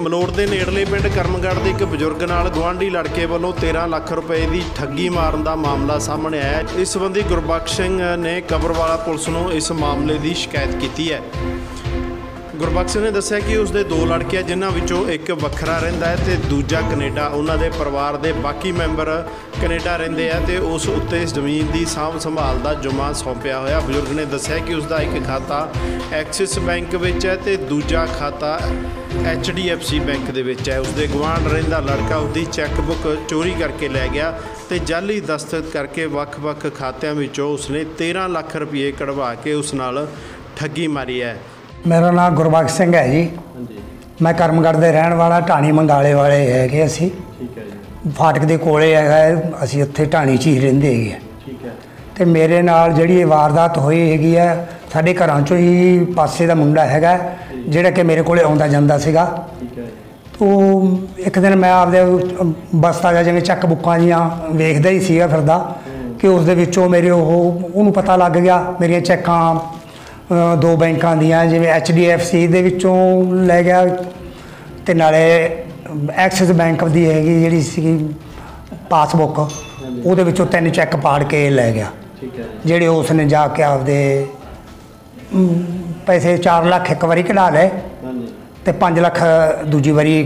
ਮਲੋੜ ਦੇ ਨੇੜਲੇ ਪਿੰਡ ਕਰਮਗੜ੍ਹ ਦੇ ਇੱਕ ਬਜ਼ੁਰਗ ਨਾਲ ਗੁਆਂਢੀ ਲੜਕੇ ਵੱਲੋਂ 13 ਲੱਖ ਰੁਪਏ ਦੀ ਠੱਗੀ ਮਾਰਨ ਦਾ ਮਾਮਲਾ ਸਾਹਮਣੇ ਆਇਆ ਹੈ। ਇਸ ਸੰਬੰਧੀ ਗੁਰਬਖਸ਼ ਸਿੰਘ ਨੇ ਕਬਰਵਾਲਾ ਪੁਲਿਸ ਨੂੰ ਇਸ ਮਾਮਲੇ ਦੀ ਸ਼ਿਕਾਇਤ ਕੀਤੀ ਹੈ। ਗੁਰਬਖਸ਼ ਨੇ ਦੱਸਿਆ ਕਿ ਉਸ ਦੇ ਦੋ ਲੜਕੇ ਆ ਜਿਨ੍ਹਾਂ ਵਿੱਚੋਂ ਇੱਕ ਵੱਖਰਾ ਰਹਿੰਦਾ ਹੈ ਤੇ ਦੂਜਾ ਕੈਨੇਡਾ, ਉਹਨਾਂ ਦੇ ਪਰਿਵਾਰ ਦੇ ਬਾਕੀ ਮੈਂਬਰ ਕੈਨੇਡਾ ਰਹਿੰਦੇ ਆ ਤੇ ਉਸ ਉੱਤੇ ਜ਼ਮੀਨ ਦੀ ਸਾਂਭ ਸੰਭਾਲ ਦਾ ਜੁਮਾ ਸੌਂਪਿਆ ਹੋਇਆ। ਬਜ਼ੁਰਗ ਨੇ ਦੱਸਿਆ ਕਿ ਉਸ ਦਾ ਇੱਕ ਖਾਤਾ ਐਕਸਿਸ ਬੈਂਕ ਵਿੱਚ ਹੈ ਤੇ ਦੂਜਾ ਖਾਤਾ HDFC ਬੈਂਕ ਦੇ ਵਿੱਚ ਹੈ। ਉਸ ਦੇ ਗਵਾਂਢ ਰਹਿੰਦਾ ਲੜਕਾ ਉਹਦੀ ਚੈੱਕਬੁੱਕ ਚੋਰੀ ਕਰਕੇ ਲੈ ਗਿਆ ਤੇ ਜਾਲੀ ਦਸਤਖਤ ਕਰਕੇ ਵੱਖ-ਵੱਖ ਖਾਤਿਆਂ ਵਿੱਚੋਂ ਉਸਨੇ 13 ਲੱਖ ਰੁਪਏ ਕਢਵਾ ਕੇ ਉਸ ਨਾਲ ਠੱਗੀ ਮਾਰੀ ਹੈ। ਮੇਰਾ ਨਾਮ ਗੁਰਬਖਸ਼ ਸਿੰਘ ਹੈ ਜੀ। ਮੈਂ ਕਰਮਗੜ੍ਹ ਦੇ ਰਹਿਣ ਵਾਲਾ ਢਾਣੀ ਮੰਗਾਲੇ ਵਾਲੇ ਹੈਗੇ ਅਸੀਂ। ਠੀਕ ਹੈ ਜੀ। ਫਾਟਕ ਦੇ ਕੋਲੇ ਹੈਗਾ ਅਸੀਂ ਉੱਥੇ ਢਾਣੀ 'ਚ ਹੀ ਰਹਿੰਦੇ ਹੈਗੇ ਹਾਂ। ਠੀਕ ਹੈ। ਤੇ ਮੇਰੇ ਨਾਲ ਜਿਹੜੀ ਇਹ ਵਾਰਦਾਤ ਹੋਈ ਹੈਗੀ ਹੈ ਸਾਡੇ ਘਰਾਂ 'ਚੋਂ ਹੀ ਪਾਸੇ ਦਾ ਮੁੰਡਾ ਹੈਗਾ ਜਿਹੜਾ ਕਿ ਮੇਰੇ ਕੋਲੇ ਆਉਂਦਾ ਜਾਂਦਾ ਸੀਗਾ। ਠੀਕ ਹੈ ਉਹ ਇੱਕ ਦਿਨ ਮੈਂ ਆਪਦੇ ਬਸਤਾ ਜਿਹਾ ਜਿਵੇਂ ਚੱਕ ਬੁੱਕਾਂ ਜੀਆਂ ਵੇਖਦਾ ਹੀ ਸੀਗਾ ਫਿਰਦਾ ਕਿ ਉਸ ਦੇ ਵਿੱਚੋਂ ਮੇਰੇ ਉਹ ਉਹਨੂੰ ਪਤਾ ਲੱਗ ਗਿਆ ਮੇਰੀਆਂ ਚੈੱਕਾਂ ਦੋ ਬੈਂਕਾਂ ਦੀਆਂ ਜਿਵੇਂ HDFC ਦੇ ਵਿੱਚੋਂ ਲੈ ਗਿਆ ਤੇ ਨਾਲੇ ਐਕਸਿਸ ਬੈਂਕ ਦੀ ਹੈਗੀ ਜਿਹੜੀ ਸੀਗੀ ਪਾਸਬੁੱਕ ਉਹਦੇ ਵਿੱਚੋਂ ਤਿੰਨ ਚੈੱਕ ਪਾੜ ਕੇ ਲੈ ਗਿਆ। ਜਿਹੜੇ ਉਸ ਨੇ ਜਾ ਕੇ ਆਪਦੇ ਪੈਸੇ 4 ਲੱਖ ਇੱਕ ਵਾਰੀ ਕਢਾ ਲਏ ਤੇ 5 ਲੱਖ ਦੂਜੀ ਵਾਰੀ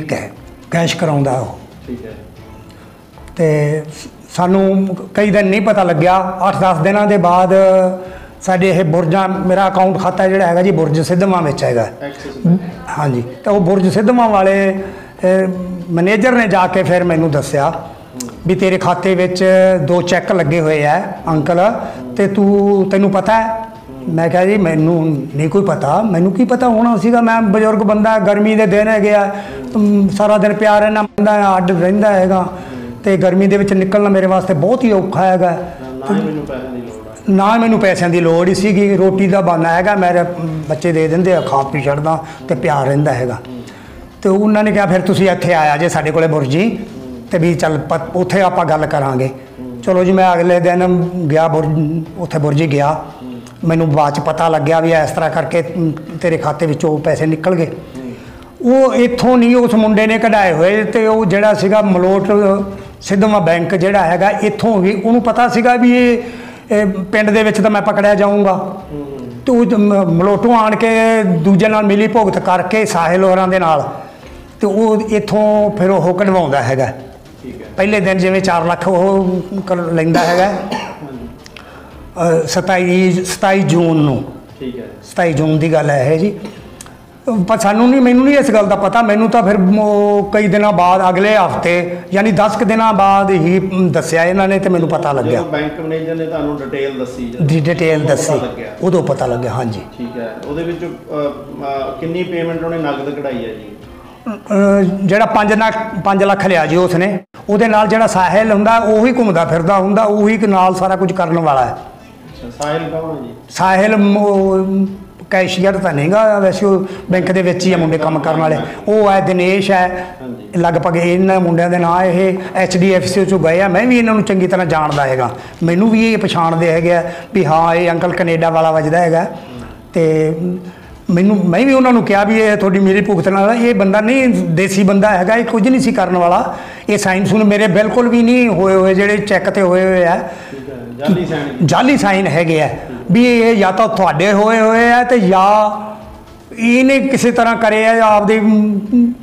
ਕੈਸ਼ ਕਰਾਉਂਦਾ ਉਹ। ਠੀਕ ਹੈ। ਤੇ ਸਾਨੂੰ ਕਈ ਦਿਨ ਨਹੀਂ ਪਤਾ ਲੱਗਿਆ। 8-10 ਦਿਨਾਂ ਦੇ ਬਾਅਦ ਸਾਡੇ ਇਹ ਬੁਰਜਾਂ ਮੇਰਾ ਅਕਾਊਂਟ ਖਾਤਾ ਜਿਹੜਾ ਹੈਗਾ ਜੀ ਬੁਰਜ ਸਿੱਧਵਾਂ ਵਿੱਚ ਹੈਗਾ। ਹਾਂਜੀ। ਤਾਂ ਉਹ ਬੁਰਜ ਸਿੱਧਵਾਂ ਵਾਲੇ ਮੈਨੇਜਰ ਨੇ ਜਾ ਕੇ ਫਿਰ ਮੈਨੂੰ ਦੱਸਿਆ ਵੀ ਤੇਰੇ ਖਾਤੇ ਵਿੱਚ ਦੋ ਚੈੱਕ ਲੱਗੇ ਹੋਏ ਆ ਅੰਕਲ। ਤੇ ਤੂੰ ਤੈਨੂੰ ਪਤਾ ਹੈ? ਮੈਂ ਕਿਹਾ ਜੀ ਮੈਨੂੰ ਨਹੀਂ ਕੋਈ ਪਤਾ। ਮੈਨੂੰ ਕੀ ਪਤਾ? ਹੋਣਾ ਸੀਗਾ ਮੈਂ ਬਜ਼ੁਰਗ ਬੰਦਾ ਗਰਮੀ ਦੇ ਦਿਨ ਹੈਗੇ ਆ। ਸਾਰਾ ਦਿਨ ਪਿਆ ਰਹਿਣਾ ਬੰਦਾ ਅੱਡ ਰਹਿੰਦਾ ਹੈਗਾ। ਤੇ ਗਰਮੀ ਦੇ ਵਿੱਚ ਨਿਕਲਣਾ ਮੇਰੇ ਵਾਸਤੇ ਬਹੁਤ ਹੀ ਔਖਾ ਹੈਗਾ। ਨਾ ਹੀ ਮੈਨੂੰ ਪੈਸੇ ਦੀ ਲੋੜ। ਹੈ ਨਾ ਮੈਨੂੰ ਪੈਸਿਆਂ ਦੀ ਲੋੜ ਹੀ ਸੀਗੀ। ਰੋਟੀ ਦਾ ਬਾਨਾ ਹੈਗਾ, ਮੇਰੇ ਬੱਚੇ ਦੇ ਦਿੰਦੇ ਆ, ਖਾ ਪੀ ਛੱਡਦਾ ਤੇ ਪਿਆਰ ਰਹਿੰਦਾ ਹੈਗਾ। ਤੇ ਉਹਨਾਂ ਨੇ ਕਿਹਾ, ਫਿਰ ਤੁਸੀਂ ਇੱਥੇ ਆਇਆ ਜੇ ਸਾਡੇ ਕੋਲੇ ਬੁਰਜੀ ਤੇ ਵੀ ਚੱਲ ਪ- ਉੱਥੇ ਆਪਾਂ ਗੱਲ ਕਰਾਂਗੇ। ਚਲੋ ਜੀ, ਮੈਂ ਅਗਲੇ ਦਿਨ ਗਿਆ ਬੁਰਜ ਉੱਥੇ ਬੁਰਜੀ ਗਿਆ। ਮੈਨੂੰ ਬਾਅਦ ਚ ਪਤਾ ਲੱਗਿਆ ਵੀ ਇਸ ਤਰ੍ਹਾਂ ਕਰਕੇ ਤੇਰੇ ਖਾਤੇ ਵਿੱਚੋਂ ਪੈਸੇ ਨਿਕਲ ਗਏ। ਉਹ ਇੱਥੋਂ ਨਹੀਂ, ਉਸ ਮੁੰਡੇ ਨੇ ਕਢਾਏ ਹੋਏ ਤੇ ਉਹ ਜਿਹੜਾ ਸੀਗਾ ਮਲੋਟ ਸਿੱਧਵਾਂ ਬੈਂਕ ਜਿਹੜਾ ਹੈਗਾ, ਇੱਥੋਂ ਵੀ ਉਹਨੂੰ ਪਤਾ ਸੀਗਾ ਵੀ ਇਹ ਇਹ ਪਿੰਡ ਦੇ ਵਿੱਚ ਤਾਂ ਮੈਂ ਪਕੜਿਆ ਜਾਊਂਗਾ। ਤੇ ਮਲੋਟੋਂ ਆਣ ਕੇ ਦੂਜੇ ਨਾਲ ਮਿਲੀ ਭੁਗਤ ਕਰਕੇ ਸਾਹਿਲ ਹੋਰਾਂ ਦੇ ਨਾਲ। ਤੇ ਉਹ ਇੱਥੋਂ ਫਿਰ ਉਹ ਕਢਵਾਉਂਦਾ ਹੈਗਾ। ਪਹਿਲੇ ਦਿਨ ਜਿਵੇਂ 4 ਲੱਖ ਉਹ ਲੈਂਦਾ ਹੈਗਾ। ਅ, 27 27 ਜੂਨ ਨੂੰ। ਠੀਕ ਹੈ। 27 ਜੂਨ ਦੀ ਗੱਲ ਹੈ ਜੀ। ਪਰ ਸਾਨੂੰ ਨਹੀਂ ਮੈਨੂੰ ਨਹੀਂ ਇਸ ਗੱਲ ਦਾ ਪਤਾ। ਮੈਨੂੰ ਤਾਂ ਫਿਰ ਕਈ ਦਿਨਾਂ ਬਾਅਦ ਅਗਲੇ ਹਫ਼ਤੇ ਯਾਨੀ 10 ਕੁ ਦਿਨਾਂ ਬਾਅਦ ਹੀ ਦੱਸਿਆ ਇਹਨਾਂ ਨੇ ਤੇ ਮੈਨੂੰ ਪਤਾ ਲੱਗਿਆ। ਬੈਂਕ ਮੈਨੇਜਰ ਨੇ ਤੁਹਾਨੂੰ ਡਿਟੇਲ ਦੱਸੀ ਦੀ ਡਿਟੇਲ ਦੱਸੀ। ਉਦੋਂ ਪਤਾ ਲੱਗਿਆ ਹਾਂਜੀ। ਠੀਕ ਹੈ। ਉਹਦੇ ਵਿੱਚ ਕਿੰਨੀ ਪੇਮੈਂਟ ਉਹਨੇ ਨਗਦ ਕਢਾਈ ਹੈ ਜੀ? ਜਿਹੜਾ 5 ਲੱਖ 5 ਲੱਖ ਲਿਆ ਜੀ ਉਸਨੇ ਉਹਦੇ ਨਾਲ ਜਿਹੜਾ ਸਾਹਿਲ ਹੁੰਦਾ ਉਹੀ ਘੁੰਮਦਾ ਫਿਰਦਾ ਹੁੰਦਾ ਉਹੀ ਨਾਲ ਸਾਰਾ ਕੁਝ ਕਰਨ ਵਾਲਾ ਹੈ। ਸਾਹਿਲ ਕੌਣ ਹੈ ਜੀ? ਸਾਹਿਲ ਕੈਸ਼ੀਅਰ ਤਾਂ ਨਹੀਂਗਾ ਵੈਸੇ ਉਹ ਬੈਂਕ ਦੇ ਵਿੱਚ ਹੀ ਆ ਮੁੰਡੇ ਕੰਮ ਕਰਨ ਵਾਲੇ। ਉਹ ਹੈ ਦਿਨੇਸ਼ ਹੈ। ਲਗਭਗ ਇਹਨਾਂ ਮੁੰਡਿਆਂ ਦੇ ਨਾਂ ਇਹ HDFC ਚੋਂ ਗਏ ਆ। ਮੈਂ ਵੀ ਇਹਨਾਂ ਨੂੰ ਚੰਗੀ ਤਰ੍ਹਾਂ ਜਾਣਦਾ ਹੈਗਾ। ਮੈਨੂੰ ਵੀ ਇਹ ਪਛਾਣਦੇ ਹੈਗੇ ਆ ਵੀ ਹਾਂ ਇਹ ਅੰਕਲ ਕੈਨੇਡਾ ਵਾਲਾ ਵੱਜਦਾ ਹੈਗਾ। ਤੇ ਮੈਨੂੰ ਮੈਂ ਵੀ ਉਹਨਾਂ ਨੂੰ ਕਿਹਾ ਵੀ ਇਹ ਤੁਹਾਡੀ ਮੇਰੀ ਭੁਗਤ ਨਾਲ। ਇਹ ਬੰਦਾ ਨਹੀਂ ਦੇਸੀ ਬੰਦਾ ਹੈਗਾ ਇਹ ਕੁਝ ਨਹੀਂ ਸੀ ਕਰਨ ਵਾਲਾ। ਇਹ ਸਾਈਨ ਸੁਣ ਮੇਰੇ ਬਿਲਕੁਲ ਵੀ ਨਹੀਂ ਹੋਏ ਹੋਏ ਜਿਹੜੇ ਚੈੱਕ ਤੇ ਹੋਏ ਹੋਏ ਆ। ਜਾਲੀ ਸੈਣ ਜਾਲੀ ਸਾਈਨ ਹੈਗੇ ਆ। ਵੀ ਇਹ ਜਾਂ ਤਾਂ ਤੁਹਾਡੇ ਹੋਏ ਹੋਏ ਆ ਤੇ ਜਾਂ ਇਹਨੇ ਕਿਸੇ ਤਰ੍ਹਾਂ ਕਰਿਆ ਜਾਂ ਆਪਦੇ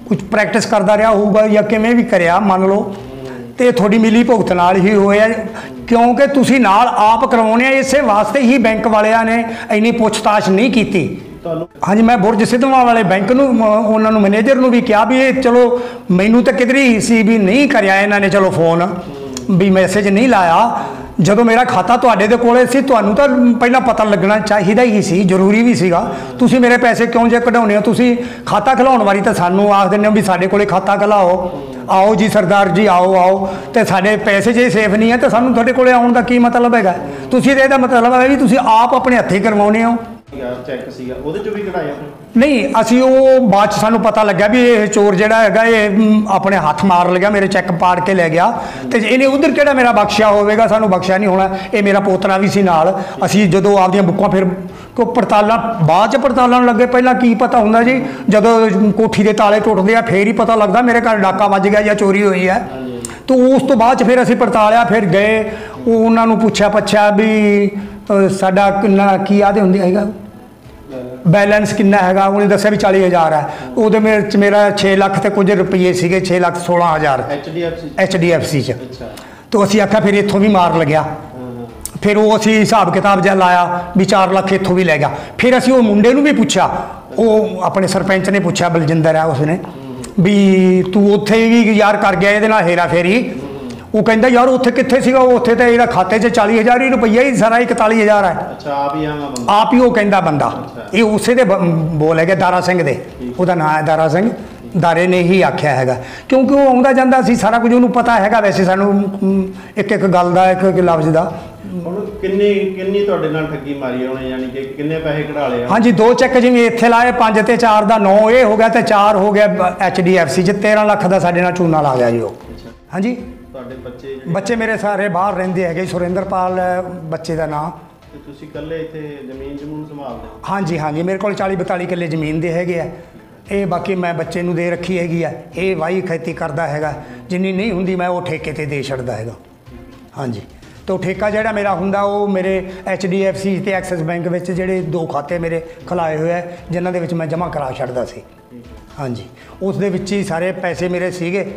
ਕੁਝ ਪ੍ਰੈਕਟਿਸ ਕਰਦਾ ਰਿਹਾ ਹੋਊਗਾ ਜਾਂ ਕਿਵੇਂ ਵੀ ਕਰਿਆ, ਮੰਨ ਲਓ। ਤੇ ਤੁਹਾਡੀ ਮਿਲੀ ਭੁਗਤ ਨਾਲ ਹੀ ਹੋਇਆ ਕਿਉਂਕਿ ਤੁਸੀਂ ਨਾਲ ਆਪ ਕਰਵਾਉਣੇ ਆ, ਇਸੇ ਵਾਸਤੇ ਹੀ ਬੈਂਕ ਵਾਲਿਆਂ ਨੇ ਇੰਨੀ ਪੁੱਛਤਾਛ ਨਹੀਂ ਕੀਤੀ। ਤੁਹਾਨੂੰ ਹਾਂਜੀ, ਮੈਂ ਬੁਰਜ ਸਿੱਧਵਾਂ ਵਾਲੇ ਬੈਂਕ ਨੂੰ ਉਹਨਾਂ ਨੂੰ ਮੈਨੇਜਰ ਨੂੰ ਵੀ ਕਿਹਾ ਵੀ ਇਹ ਚਲੋ ਮੈਨੂੰ ਤਾਂ ਕਿਧਰੀ ਹੀ ਸੀ ਵੀ ਨਹੀਂ ਕਰਿਆ ਇਹਨਾਂ ਨੇ, ਚਲੋ ਫੋਨ ਵੀ ਮੈਸੇਜ ਨਹੀਂ ਲਾਇਆ। ਜਦੋਂ ਮੇਰਾ ਖਾਤਾ ਤੁਹਾਡੇ ਦੇ ਕੋਲੇ ਸੀ, ਤੁਹਾਨੂੰ ਤਾਂ ਪਹਿਲਾਂ ਪਤਾ ਲੱਗਣਾ ਚਾਹੀਦਾ ਹੀ ਸੀ, ਜ਼ਰੂਰੀ ਵੀ ਸੀਗਾ। ਤੁਸੀਂ ਮੇਰੇ ਪੈਸੇ ਕਿਉਂ ਜੇ ਕਢਾਉਣੇ ਹੋ? ਤੁਸੀਂ ਖਾਤਾ ਖਿਲਾਉਣ ਵਾਲੀ ਤਾਂ ਸਾਨੂੰ ਆਖ ਦਿੰਦੇ ਹੋ ਵੀ ਸਾਡੇ ਕੋਲੇ ਖਾਤਾ ਖਿਲਾਓ। ਆਓ ਜੀ ਸਰਦਾਰ ਜੀ, ਆਓ ਆਓ। ਤੇ ਸਾਡੇ ਪੈਸੇ ਜੇ ਸੇਫ ਨਹੀਂ ਹੈ, ਤਾਂ ਸਾਨੂੰ ਤੁਹਾਡੇ ਕੋਲੇ ਆਉਣ ਦਾ ਕੀ ਮਤਲਬ ਹੈਗਾ? ਤੁਸੀਂ ਤੇ ਇਹਦਾ ਮਤਲਬ ਹੈ ਵੀ ਤੁਸੀਂ ਆਪ ਆਪਣੇ ਹੱਥੀਂ ਕਰਵਾਉਣੇ ਹੋ। ਸੀਗਾ ਚੈੱਕ ਸੀਗਾ ਉਹਦੇ ਚੋਂ ਵੀ ਕਢਾਇਆ ਫਿਰ? ਨਹੀਂ ਅਸੀਂ ਉਹ ਬਾਅਦ ਚ ਸਾਨੂੰ ਪਤਾ ਲੱਗਿਆ ਵੀ ਇਹ ਚੋਰ ਜਿਹੜਾ ਹੈਗਾ ਇਹ ਮ, ਆਪਣੇ ਹੱਥ ਮਾਰ ਲਿਆ ਮੇਰੇ ਚੈੱਕ ਪਾੜ ਕੇ ਲੈ ਗਿਆ। ਤੇ ਇਹਨੇ ਉਧਰ ਕਿਹੜਾ ਮੇਰਾ ਬਖਸ਼ਿਆ ਹੋਵੇਗਾ ਸਾਨੂੰ ਬਖਸ਼ਿਆ ਨਹੀਂ ਹੋਣਾ ਇਹ ਮੇਰਾ ਪੋਤਰਾ ਵੀ ਸੀ ਨਾਲ। ਅਸੀਂ ਜਦੋਂ ਆਪਦੀਆਂ ਬੁੱਕਾਂ ਫਿਰ ਕੋ ਪੜਤਾਲਾਂ ਬਾਅਦ ਚ ਪੜਤਾਲਾਂ ਨੂੰ ਲੱਗੇ ਪਹਿਲਾਂ ਕੀ ਪਤਾ ਹੁੰਦਾ ਜੀ? ਜਦੋਂ ਕੋਠੀ ਦੇ ਤਾਲੇ ਟੁੱਟਦੇ ਆ ਫੇਰ ਹੀ ਪਤਾ ਲੱਗਦਾ ਮੇਰੇ ਘਰ ਡਾਕਾ ਵੱਜ ਗਿਆ ਜਾਂ ਚੋਰੀ ਹੋਈ ਹੈ। ਤੋ ਉਸ ਤੋਂ ਬਾਅਦ ਚ ਫਿਰ ਅਸੀਂ ਪੜਤਾਲਿਆ ਫਿਰ ਗਏ ਉਹ ਉਹਨਾਂ ਨੂੰ ਪੁੱਛਿਆ ਪੱਛਿਆ ਵੀ ਸਾਡਾ ਕਿੰਨਾ ਕੀ ਆਦੇ ਹੁੰਦੇ ਹੈਗਾ? ਬੈਲੈਂਸ ਕਿੰਨਾ ਹੈਗਾ? ਉਹਨੇ ਦੱਸਿਆ ਵੀ 40000 ਹੈ। ਉਹਦੇ ਮੇਰੇ ਚ ਮੇਰਾ 6 ਲੱਖ ਤੇ ਕੁਝ ਰੁਪਏ ਸੀਗੇ 6 ਲੱਖ 16000 ਐਚਡੀਐਫਸੀ HDFC ਚ। ਅੱਛਾ। ਤੋਂ ਅਸੀਂ ਆਖਿਆ ਫਿਰ ਇੱਥੋਂ ਵੀ ਮਾਰ ਲਗਿਆ। ਫਿਰ ਉਹ ਅਸੀਂ ਹਿਸਾਬ ਕਿਤਾਬ ਜਿਹਾ ਲਾਇਆ ਵੀ 4 ਲੱਖ ਇੱਥੋਂ ਵੀ ਲੈ ਗਿਆ। ਫਿਰ ਅਸੀਂ ਉਹ ਮੁੰਡੇ ਨੂੰ ਵੀ ਪੁੱਛਿਆ। ਉਹ ਆਪਣੇ ਸਰਪੰਚ ਨੇ ਪੁੱਛਿਆ ਬਲਜਿੰਦਰ ਹੈ ਉਸਨੇ ਵੀ ਤੂੰ ਉੱਥੇ ਵੀ ਯਾਰ ਕਰ ਗਿਆ ਇਹਦੇ ਨਾਲ ਹੇਰਾ ਫੇਰੀ ਉਹ ਕਹਿੰਦਾ ਯਾਰ ਉੱਥੇ ਕਿੱਥੇ ਸੀਗਾ? ਉਹ ਉੱਥੇ ਤਾਂ ਇਹਦਾ ਖਾਤੇ 'ਚ 40000 ਹੀ ਰੁਪਈਆ ਹੀ ਸਾਰਾ 41000 ਹੈ। ਅੱਛਾ ਆਪ ਹੀ ਆਵਾਂ ਬੰਦਾ। ਆਪ ਹੀ ਉਹ ਕਹਿੰਦਾ ਬੰਦਾ। ਇਹ ਉਸੇ ਦੇ ਬੋਲ ਹੈਗੇ ਦਾਰਾ ਸਿੰਘ ਦੇ। ਉਹਦਾ ਨਾਮ ਹੈ ਦਾਰਾ ਸਿੰਘ। ਦਾਰੇ ਨੇ ਹੀ ਆਖਿਆ ਹੈਗਾ। ਕਿਉਂਕਿ ਉਹ ਆਉਂਦਾ ਜਾਂਦਾ ਸੀ ਸਾਰਾ ਕੁਝ ਉਹਨੂੰ ਪਤਾ ਹੈਗਾ ਵੈਸੇ ਸਾਨੂੰ ਇੱਕ ਇੱਕ ਗੱਲ ਦਾ ਇੱਕ ਇੱਕ ਲਫ਼ਜ਼ ਦਾ। ਕਿੰਨੀ ਕਿੰਨੀ ਤੁਹਾਡੇ ਨਾਲ ਠੱਗੀ ਮਾਰੀ ਉਹਨੇ ਯਾਨੀ ਕਿ ਕਿੰਨੇ ਪੈਸੇ ਕਢਾ ਲਏ? ਹਾਂਜੀ ਦੋ ਚੈੱਕ ਜਿਵੇਂ ਇੱਥੇ ਲਾਏ 5 ਤੇ 4 ਦਾ 9 ਇਹ ਹੋ ਗਿਆ ਤੇ 4 ਹੋ ਗਿਆ HDFC ਚ। 13 ਲੱਖ ਦਾ ਸਾਡੇ ਨਾਲ ਚੂਨਾ ਲਾ ਗਿਆ ਜੀ ਉਹ। ਹਾਂਜੀ। ਤੁਹਾਡੇ ਬੱਚੇ ਜਿਹੜੇ- ਬੱਚੇ ਮੇਰੇ ਸਾਰੇ ਬਾਹਰ ਰਹਿੰਦੇ ਹੈਗੇ ਸੁਰਿੰਦਰਪਾਲ ਹੈ ਬੱਚੇ ਦਾ ਨਾਮ ਤੇ ਤੁਸੀਂ ਇਕੱਲੇ ਇੱਥੇ ਜ਼ਮੀਨ ਜਮੂਨ ਸੰਭਾਲਦੇ ਹੋ? ਹਾਂਜੀ ਹਾਂਜੀ ਮੇਰੇ ਕੋਲ 40 42 ਕਿੱਲੇ ਜ਼ਮੀਨ ਦੇ ਹੈਗੇ ਆ। ਇਹ ਬਾਕੀ ਮੈਂ ਬੱਚੇ ਨੂੰ ਦੇ ਰੱਖੀ ਹੈਗੀ ਆ। ਇਹ ਵਾਹੀ ਖੇਤੀ ਕਰਦਾ ਹੈਗਾ। ਜਿੰਨੀ ਨਹੀਂ ਹੁੰਦੀ ਮੈਂ ਉਹ ਠੇਕੇ ਤੇ ਦੇ ਛੱਡਦਾ ਹੈਗਾ। ਹਾਂਜੀ। ਤੇ ਠੇਕਾ ਜਿਹੜਾ ਮੇਰਾ ਹੁੰਦਾ ਉਹ ਮੇਰੇ HDFC ਤੇ ਐਕਸਿਸ ਬੈਂਕ ਵਿੱਚ ਜਿਹੜੇ ਦੋ ਖਾਤੇ ਮੇਰੇ ਖੁਲਾਏ ਹੋਏ ਆ ਜਿਨ੍ਹਾਂ ਦੇ ਵਿੱਚ ਮੈਂ ਜਮ੍ਹਾਂ ਕਰਾ ਛੱਡਦਾ ਸੀ। ਹਾਂਜੀ। ਉਸ ਦੇ ਵਿੱਚ ਹੀ ਸਾਰੇ ਪੈਸੇ ਮੇਰੇ ਸੀਗੇ।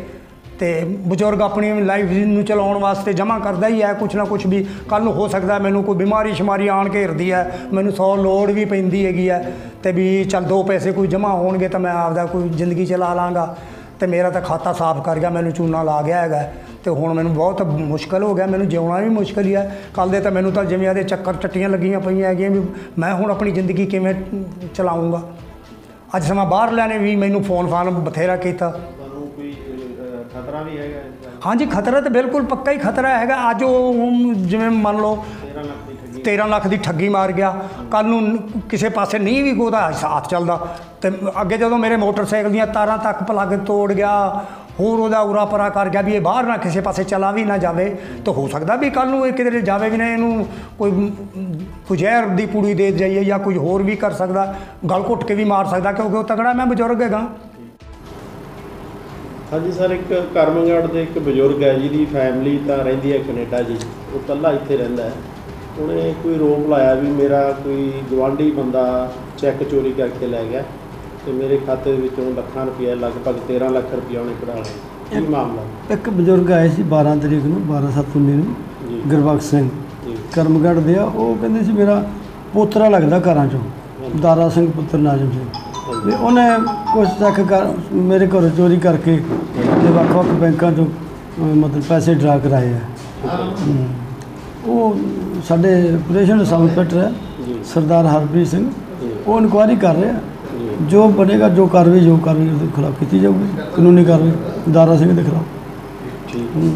ਤੇ ਬਜ਼ੁਰਗ ਆਪਣੀ ਲਾਈਫ ਨੂੰ ਚਲਾਉਣ ਵਾਸਤੇ ਜਮ੍ਹਾਂ ਕਰਦਾ ਹੀ ਹੈ, ਕੁਛ ਨਾ ਕੁਛ ਵੀ ਕੱਲ ਨੂੰ ਹੋ ਸਕਦਾ ਮੈਨੂੰ ਕੋਈ ਬਿਮਾਰੀ ਸ਼ਿਮਾਰੀ ਆਣ ਘੇਰਦੀ ਹੈ, ਮੈਨੂੰ ਸੌ ਲੋੜ ਵੀ ਪੈਂਦੀ ਹੈਗੀ ਹੈ ਤੇ ਵੀ ਚੱਲ ਦੋ ਪੈਸੇ ਕੋਈ ਜਮ੍ਹਾਂ ਹੋਣਗੇ ਤਾਂ ਮੈਂ ਆਪਦਾ ਕੋਈ ਜ਼ਿੰਦਗੀ ਚਲਾ ਲਾਂਗਾ ਤੇ ਮੇਰਾ ਤਾਂ ਖਾਤਾ ਸਾਫ਼ ਕਰ ਗਿਆ, ਮੈਨੂੰ ਚੂਨਾ ਲਾ ਗਿਆ ਹੈਗਾ ਤੇ ਹੁਣ ਮੈਨੂੰ ਬਹੁਤ ਮੁਸ਼ਕਲ ਹੋ ਗਿਆ, ਮੈਨੂੰ ਜਿਉਣਾ ਵੀ ਮੁਸ਼ਕਲ ਹੀ ਆ ਕੱਲ ਦੇ ਤਾਂ ਮੈਨੂੰ ਤਾਂ ਜਿਵੇਂ ਆਦੇ ਚੱਕਰ ਚੱਟੀਆਂ ਲੱਗੀਆਂ ਪਈਆਂ ਹੈਗੀਆਂ ਵੀ ਮੈਂ ਹੁਣ ਆਪਣੀ ਜ਼ਿੰਦਗੀ ਕਿਵੇਂ ਚਲਾਉਂਗਾ ਅੱਜ ਸਮਾਂ ਬਾਹਰ ਲੈਣੇ ਵੀ ਮੈਨੂੰ ਫੋਨ ਫਾਨ ਬਥੇਰਾ ਕੀਤਾ। ਖਤਰਾ ਵੀ ਹੈਗਾ ਹਾਂਜੀ ਖਤਰਾ ਤਾਂ ਬਿਲਕੁਲ ਪੱਕਾ ਹੀ ਖਤਰਾ ਹੈਗਾ। ਅੱਜ ਉਹ ਜਿਵੇਂ ਮੰਨ ਲਓ 13 ਲੱਖ ਦੀ ਠੱਗੀ। 13 ਲੱਖ ਦੀ ਠੱਗੀ ਮਾਰ ਗਿਆ। ਕੱਲ ਨੂੰ ਕਿਸੇ ਪਾਸੇ ਨਹੀਂ ਵੀ ਉਹਦਾ ਸਾਥ ਚੱਲਦਾ। ਤੇ ਅੱਗੇ ਜਦੋਂ ਮੇਰੇ ਮੋਟਰਸਾਈਕਲ ਦੀਆਂ ਤਾਰਾਂ ਤੱਕ ਪਲੱਗ ਤੋੜ ਗਿਆ ਹੋਰ ਉਹਦਾ ਉਰਾ ਪਰਾ ਕਰ ਗਿਆ ਵੀ ਇਹ ਬਾਹਰ ਨਾ ਕਿਸੇ ਪਾਸੇ ਚਲਾ ਵੀ ਨਾ ਜਾਵੇ ਤਾਂ ਹੋ ਸਕਦਾ ਵੀ ਕੱਲ ਨੂੰ ਇਹ ਕਿਧਰੇ ਜਾਵੇ ਵੀ ਨਾ ਇਹਨੂੰ ਕੋਈ ਜ਼ਹਿਰ ਦੀ ਪੂੜੀ ਦੇ ਜਾਈਏ ਜਾਂ ਕੁਝ ਹੋਰ ਵੀ ਕਰ ਸਕਦਾ ਗਲ ਘੁੱਟ ਕੇ ਵੀ ਮਾਰ ਸਕਦਾ ਕਿਉਂਕਿ ਉਹ ਤਗੜਾ ਮੈਂ ਬਜ਼ੁਰਗ ਹੈਗਾ। ਹਾਂਜੀ ਸਰ ਇੱਕ ਕਰਮਗੜ ਦੇ ਇੱਕ ਬਜ਼ੁਰਗ ਹੈ ਜਿਹਦੀ ਫੈਮਿਲੀ ਤਾਂ ਰਹਿੰਦੀ ਹੈ ਕੈਨੇਡਾ ਜੀ। ਉਹ ਇਕੱਲਾ ਇੱਥੇ ਰਹਿੰਦਾ ਹੈ। ਉਹਨੇ ਕੋਈ ਰੋਪ ਲਾਇਆ ਵੀ ਮੇਰਾ ਕੋਈ ਗਵਾਂਢੀ ਬੰਦਾ ਚੈੱਕ ਚੋਰੀ ਕਰਕੇ ਲੈ ਗਿਆ ਤੇ ਮੇਰੇ ਖਾਤੇ ਦੇ ਵਿੱਚੋਂ ਲੱਖਾਂ ਰੁਪਏ ਲਗਭਗ 13 ਲੱਖ ਰੁਪਏ ਉਹਨੇ ਕਢਾ ਲਏ। ਕੀ ਮਾਮਲਾ? ਇੱਕ ਬਜ਼ੁਰਗ ਆਏ ਸੀ 12 ਤਰੀਕ ਨੂੰ 12 ਸੱਤ 19 ਨੂੰ ਗੁਰਬਖਸ਼ ਸਿੰਘ। ਜੀ। ਕਰਮਗੜ੍ਹ ਦੇ ਆ ਉਹ ਕਹਿੰਦੇ ਸੀ ਮੇਰਾ ਪੋਤਰਾ ਲੱਗਦਾ ਘਰਾਂ ਚੋਂ। ਦਾਰਾ ਸਿੰਘ ਪੁੱਤਰ ਨਾਜਮ ਸਿੰਘ। ਤੇ ਉਹਨੇ ਕੁਝ ਤੱਕ ਕਰ ਮੇਰੇ ਘਰੋਂ ਚੋਰੀ ਕਰਕੇ ਤੇ ਵੱਖ-ਵੱਖ ਬੈਂਕਾਂ ਚੋਂ ਅਹ, ਮਤਲਬ ਪੈਸੇ ਡਰਾ ਕਰਾਏ ਆ। ਹਮ। ਉਹ ਸਾਡੇ ਆਪਰੇਸ਼ਨ ਸਾਊਥ ਪੈਟਰ ਹੈ ਸਰਦਾਰ ਹਰਪ੍ਰੀਤ ਸਿੰਘ। ਉਹ ਇਨਕੁਆਇਰੀ ਕਰ ਰਿਹਾ। ਜੀ ਬਣੇਗਾ ਜੋ ਕਾਰਵਾਈ ਜੋ ਕਾਰਵਾਈ ਉਹਦੇ ਖਿਲਾਫ ਕੀਤੀ ਜਾਊਗੀ। ਕਾਨੂੰਨੀ ਕਾਰਵਾਈ ਦਾਰਾ ਸਿੰਘ ਦੇ ਖਿਲਾਫ। ਠੀਕ।